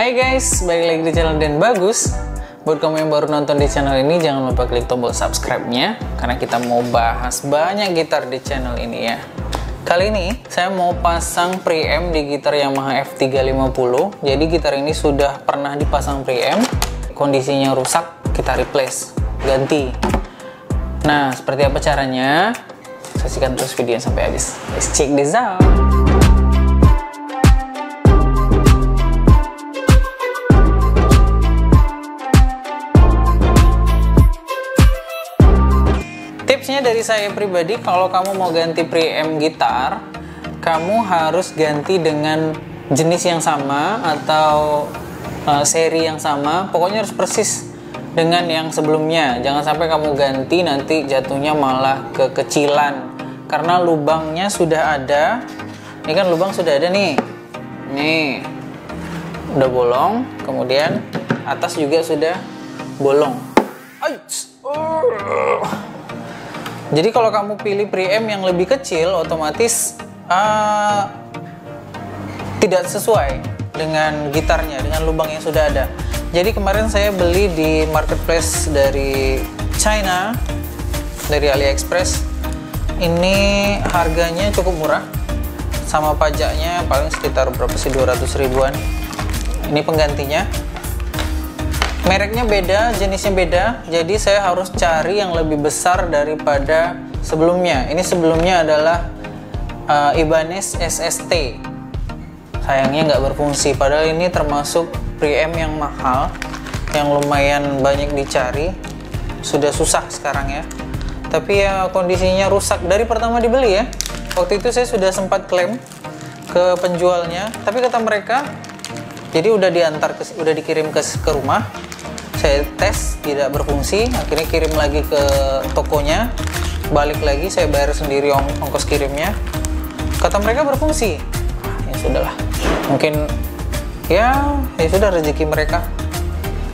Hai guys, balik lagi di channel Dan Bagus. Buat kamu yang baru nonton di channel ini, jangan lupa klik tombol subscribe-nya karena kita mau bahas banyak gitar di channel ini ya. Kali ini saya mau pasang preamp di gitar Yamaha F350. Jadi gitar ini sudah pernah dipasang preamp, kondisinya rusak, kita replace, ganti. Nah, seperti apa caranya? Saksikan terus videonya sampai habis. Let's check this out. Dari saya pribadi, kalau kamu mau ganti preamp gitar, kamu harus ganti dengan jenis yang sama atau uh, seri yang sama. Pokoknya harus persis dengan yang sebelumnya. Jangan sampai kamu ganti nanti jatuhnya malah kekecilan karena lubangnya sudah ada. Ini kan lubang sudah ada nih. Nih. Udah bolong, kemudian atas juga sudah bolong. Ait. Uh. Jadi kalau kamu pilih preamp yang lebih kecil, otomatis uh, tidak sesuai dengan gitarnya, dengan lubang yang sudah ada. Jadi kemarin saya beli di marketplace dari China, dari AliExpress. Ini harganya cukup murah, sama pajaknya paling sekitar berapa sih 200 ribuan. Ini penggantinya. Mereknya beda, jenisnya beda, jadi saya harus cari yang lebih besar daripada sebelumnya. Ini sebelumnya adalah uh, Ibanez SST. Sayangnya nggak berfungsi, padahal ini termasuk preamp yang mahal, yang lumayan banyak dicari. Sudah susah sekarang ya. Tapi ya kondisinya rusak dari pertama dibeli ya. Waktu itu saya sudah sempat klaim ke penjualnya, tapi kata mereka jadi udah diantar ke, udah dikirim ke ke rumah saya tes tidak berfungsi. Akhirnya kirim lagi ke tokonya. Balik lagi saya bayar sendiri ong ongkos kirimnya. Kata mereka berfungsi. Ya sudahlah. Mungkin ya ya sudah rezeki mereka.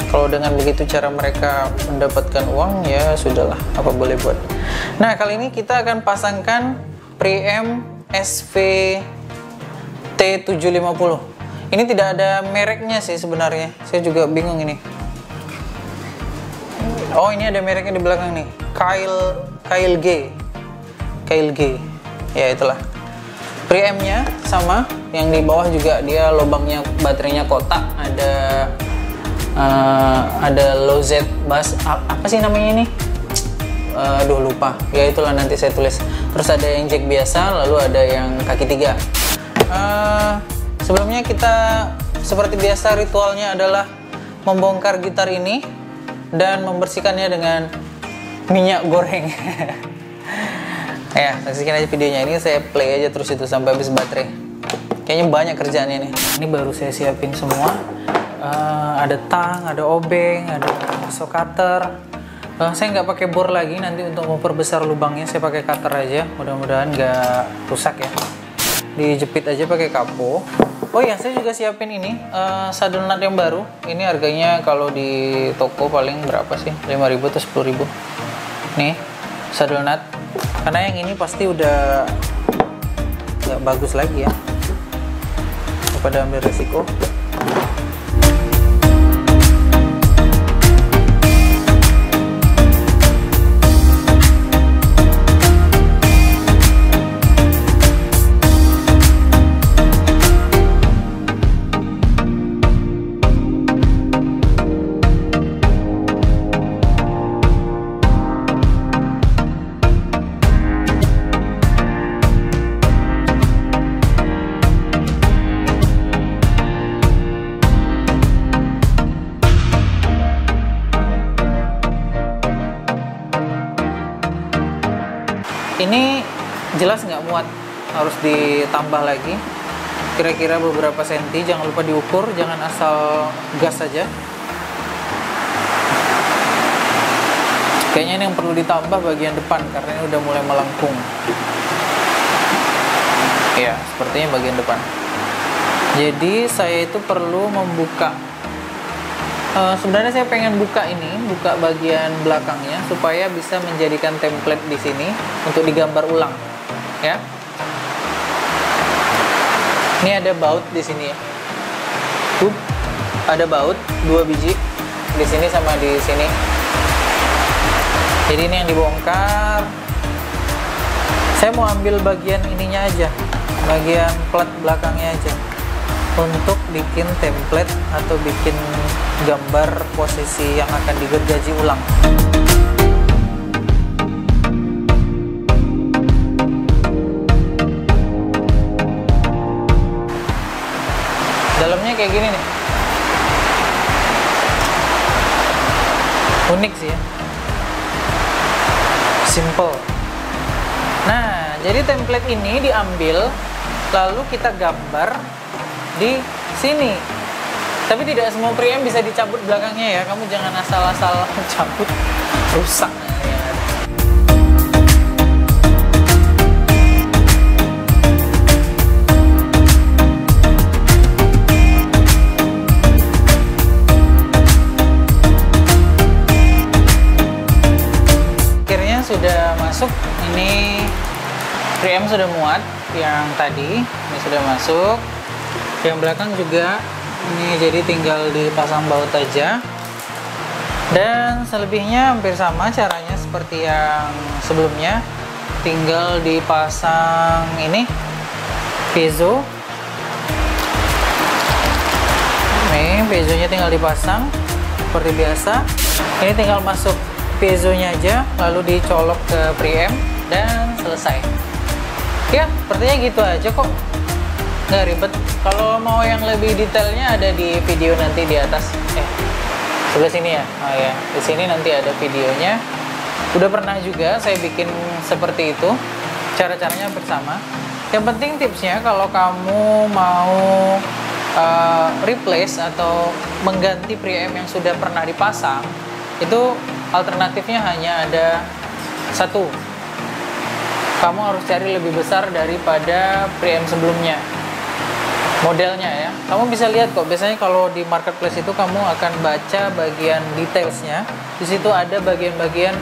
Kalau dengan begitu cara mereka mendapatkan uang ya sudahlah. Apa boleh buat? Nah kali ini kita akan pasangkan preamp SV T750 ini tidak ada mereknya sih sebenarnya. Saya juga bingung ini. Oh, ini ada mereknya di belakang nih. Kyle Kyle G. Kyle G. Ya, itulah. Preampnya sama, yang di bawah juga dia lubangnya baterainya kotak, ada uh, ada low Z bass apa sih namanya ini? Uh, aduh lupa. Ya itulah nanti saya tulis. Terus ada yang jack biasa, lalu ada yang kaki tiga. Uh, Sebelumnya kita seperti biasa ritualnya adalah membongkar gitar ini dan membersihkannya dengan minyak goreng. ya, saksikan aja videonya ini saya play aja terus itu sampai habis baterai. Kayaknya banyak kerjaannya nih. Ini baru saya siapin semua. Uh, ada tang, ada obeng, ada saw cutter. Uh, saya nggak pakai bor lagi nanti untuk memperbesar lubangnya saya pakai cutter aja. Mudah-mudahan nggak rusak ya. Dijepit aja pakai kapo. Oh iya, saya juga siapin ini uh, saddle nut yang baru. Ini harganya kalau di toko paling berapa sih? 5.000 atau 10.000. Nih, saddle nut. Karena yang ini pasti udah nggak bagus lagi ya. Daripada ambil resiko. Ini jelas nggak muat harus ditambah lagi. Kira-kira beberapa senti jangan lupa diukur jangan asal gas saja. Kayaknya ini yang perlu ditambah bagian depan karena ini udah mulai melengkung. Ya sepertinya bagian depan. Jadi saya itu perlu membuka uh, sebenarnya saya pengen buka ini, buka bagian belakangnya supaya bisa menjadikan template di sini untuk digambar ulang, ya. Ini ada baut di sini ya. Ada baut dua biji di sini sama di sini jadi ini yang dibongkar saya mau ambil bagian ininya aja bagian plat belakangnya aja untuk bikin template atau bikin gambar posisi yang akan digergaji ulang. Dalamnya kayak gini nih. Unik sih ya. Simple. Nah jadi template ini diambil lalu kita gambar di sini. Tapi tidak semua preamp bisa dicabut belakangnya ya. Kamu jangan asal-asal cabut. Rusak. Akhirnya sudah masuk. Ini preamp sudah muat. Yang tadi ini sudah masuk yang belakang juga ini jadi tinggal dipasang baut aja. Dan selebihnya hampir sama caranya seperti yang sebelumnya. Tinggal dipasang ini piezo. Nih piezonya tinggal dipasang seperti biasa. Ini tinggal masuk piezonya aja lalu dicolok ke preamp dan selesai. Ya sepertinya gitu aja kok nggak ribet. Kalau mau yang lebih detailnya ada di video nanti di atas. Eh sebelah sini ya? Oh ya di sini nanti ada videonya. Udah pernah juga saya bikin seperti itu. Cara-caranya bersama yang penting tipsnya kalau kamu mau uh, replace atau mengganti preamp yang sudah pernah dipasang itu alternatifnya hanya ada satu. Kamu harus cari lebih besar daripada preamp sebelumnya modelnya ya. Kamu bisa lihat kok biasanya kalau di marketplace itu kamu akan baca bagian detailsnya. Di situ ada bagian-bagian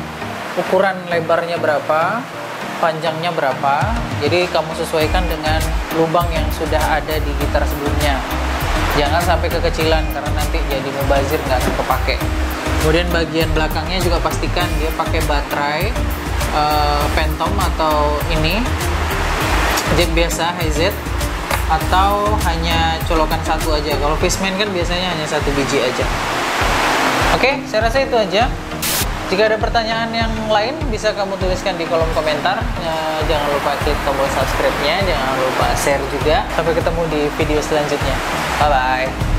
ukuran lebarnya berapa panjangnya berapa. Jadi kamu sesuaikan dengan lubang yang sudah ada di gitar sebelumnya. Jangan sampai kekecilan karena nanti jadi mubazir nggak akan kepake. Kemudian bagian belakangnya juga pastikan dia pakai baterai uh, Phantom atau ini. Jack biasa HZ atau hanya colokan satu aja? Kalau fishman kan biasanya hanya satu biji aja. Oke saya rasa itu aja. Jika ada pertanyaan yang lain bisa kamu tuliskan di kolom komentar. Ya, jangan lupa klik tombol subscribe nya jangan lupa share juga. Sampai ketemu di video selanjutnya. Bye bye